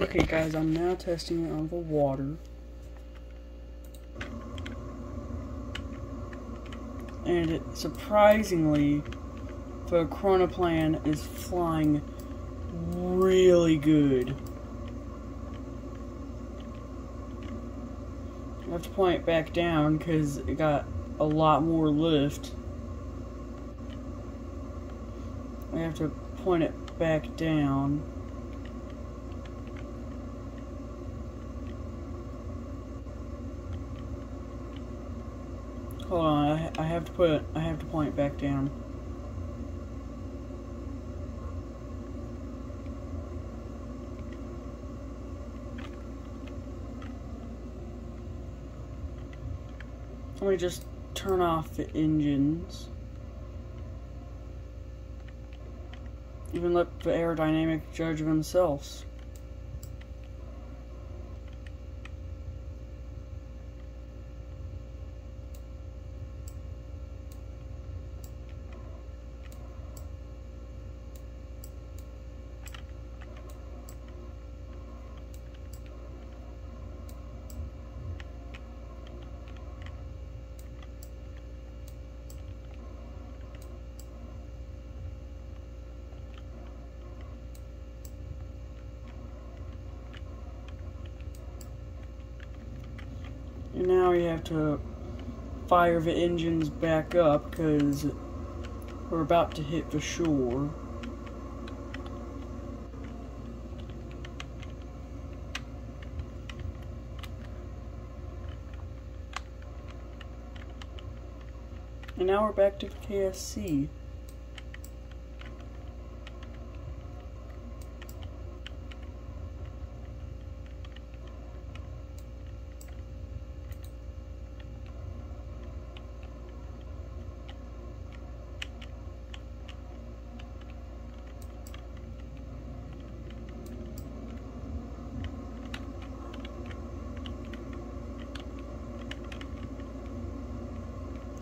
Okay guys, I'm now testing it on the water. And it, surprisingly, the Chronoplan is flying really good. I have to point it back down because it got a lot more lift. I have to point it back down. Hold on, I, have to put it, I have to point it back down. Let me just turn off the engines. Even let the aerodynamic judge of themselves. And now we have to fire the engines back up because we're about to hit the shore. And now we're back to KSC.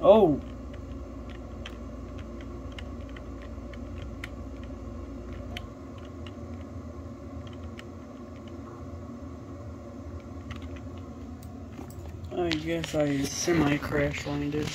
Oh. I guess I semi-crash landed.